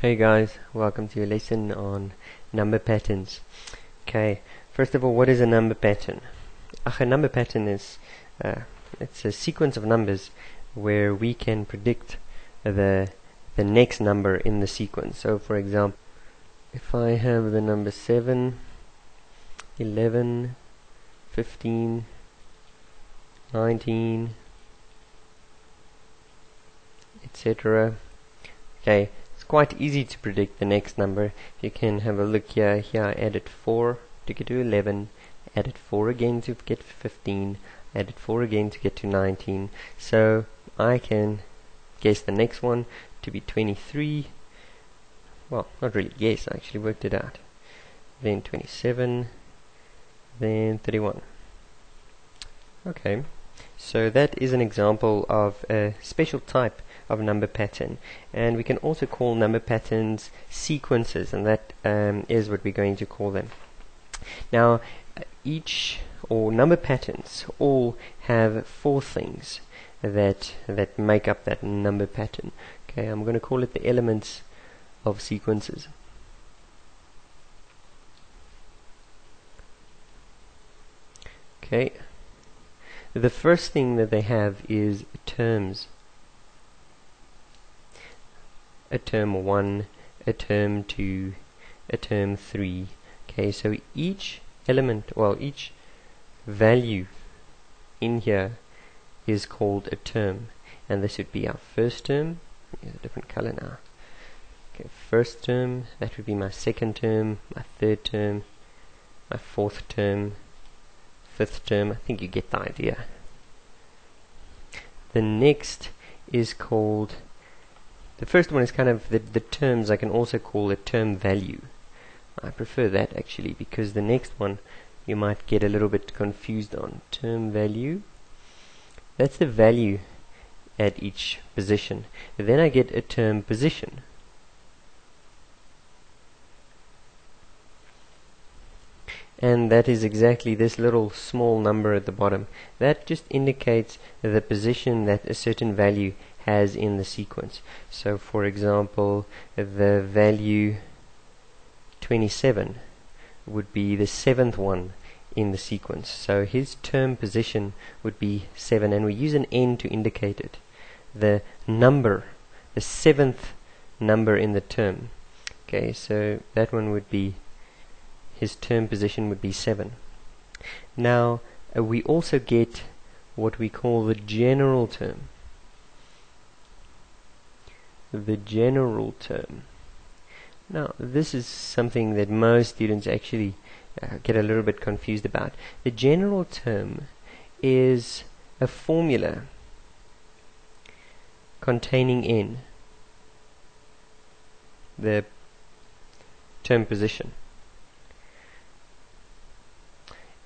Hey guys, welcome to a lesson on number patterns. Okay, first of all, what is a number pattern? Ach, a number pattern is uh, it's a sequence of numbers where we can predict the the next number in the sequence. So, for example, if I have the number 7, 11, 15, 19, etc. Okay, quite easy to predict the next number. You can have a look here. Here I added 4 to get to 11, added 4 again to get 15, added 4 again to get to 19. So I can guess the next one to be 23. Well, not really guess, I actually worked it out. Then 27, then 31. Okay, so that is an example of a special type of number pattern. And we can also call number patterns sequences, and that um, is what we're going to call them. Now, each or number patterns all have four things that that make up that number pattern. Okay, I'm going to call it the elements of sequences. Okay. The first thing that they have is terms a term 1, a term 2, a term 3. Okay, so each element, well, each value in here is called a term. And this would be our first term. Here's a different color now. Okay, first term, that would be my second term, my third term, my fourth term, fifth term. I think you get the idea. The next is called the first one is kind of the, the terms I can also call a term value. I prefer that actually because the next one you might get a little bit confused on. Term value. That's the value at each position. then I get a term position. And that is exactly this little small number at the bottom. That just indicates the position that a certain value has in the sequence. So for example, the value 27 would be the seventh one in the sequence. So his term position would be 7 and we use an n to indicate it. The number, the seventh number in the term. Okay, so that one would be his term position would be 7. Now, uh, we also get what we call the general term the general term. Now, this is something that most students actually uh, get a little bit confused about. The general term is a formula containing n the term position.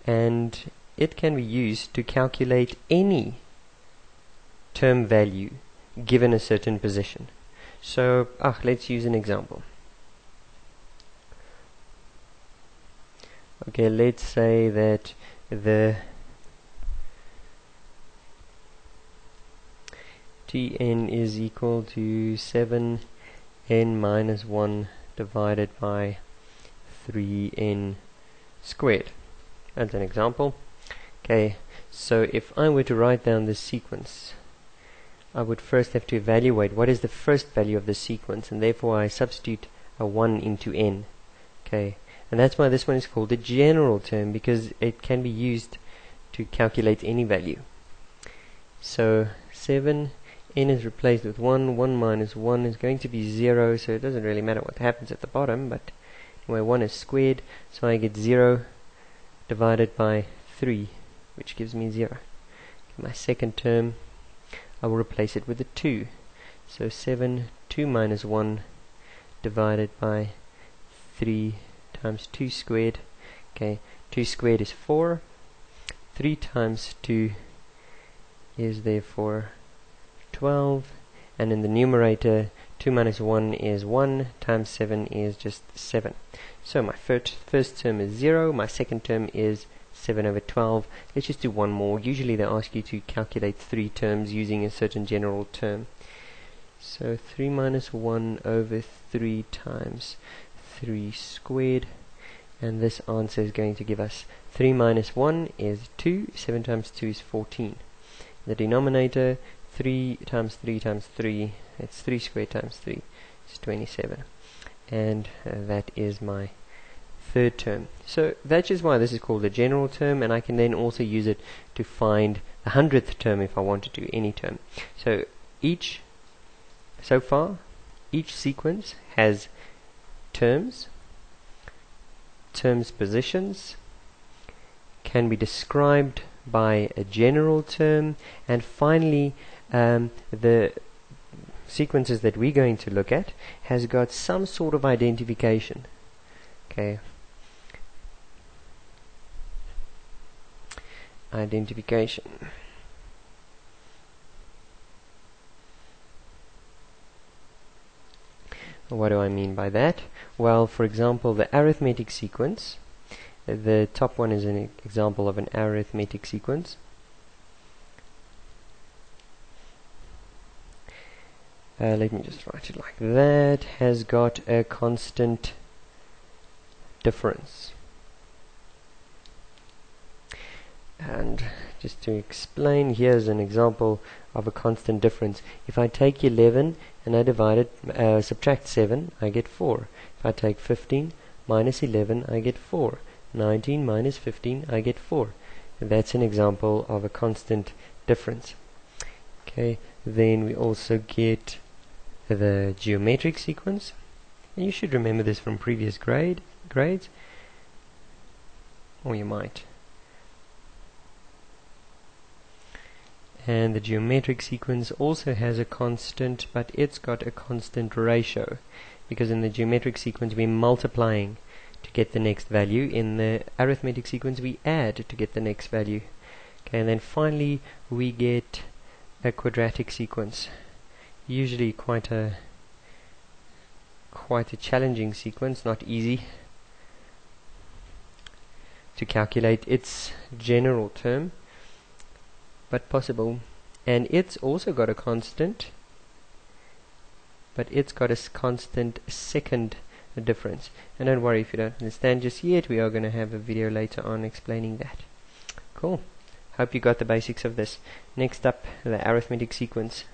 And it can be used to calculate any term value given a certain position. So, ah, let's use an example. Okay, let's say that the Tn is equal to 7n minus 1 divided by 3n squared. That's an example. Okay, so if I were to write down this sequence, I would first have to evaluate what is the first value of the sequence and therefore I substitute a 1 into n. Okay, and that's why this one is called a general term because it can be used to calculate any value. So 7 n is replaced with 1, 1 minus 1 is going to be 0 so it doesn't really matter what happens at the bottom but anyway 1 is squared so I get 0 divided by 3 which gives me 0. My second term I will replace it with a 2. So 7, 2 minus 1 divided by 3 times 2 squared. Okay, 2 squared is 4. 3 times 2 is therefore 12. And in the numerator, 2 minus 1 is 1 times 7 is just 7. So my first, first term is 0, my second term is 7 over 12. Let's just do one more. Usually they ask you to calculate three terms using a certain general term. So 3 minus 1 over 3 times 3 squared. And this answer is going to give us 3 minus 1 is 2. 7 times 2 is 14. The denominator, 3 times 3 times 3, it's 3 squared times 3. It's 27. And uh, that is my third term. So that's just why this is called a general term, and I can then also use it to find the hundredth term if I want to any term. So each, so far, each sequence has terms, terms positions, can be described by a general term, and finally um, the sequences that we're going to look at has got some sort of identification. Okay, identification. What do I mean by that? Well, for example, the arithmetic sequence. The top one is an example of an arithmetic sequence. Uh, let me just write it like that. Has got a constant difference. and just to explain here's an example of a constant difference. If I take 11 and I divide it uh, subtract 7 I get 4 if I take 15 minus 11 I get 4 19 minus 15 I get 4 and that's an example of a constant difference. Okay then we also get the geometric sequence. And you should remember this from previous grade grades. Or you might. And the geometric sequence also has a constant but it's got a constant ratio. Because in the geometric sequence we're multiplying to get the next value. In the arithmetic sequence we add to get the next value. Okay and then finally we get a quadratic sequence usually quite a quite a challenging sequence not easy to calculate its general term but possible. And it's also got a constant but it's got a constant second difference. And don't worry if you don't understand just yet we are going to have a video later on explaining that. Cool. Hope you got the basics of this. Next up the arithmetic sequence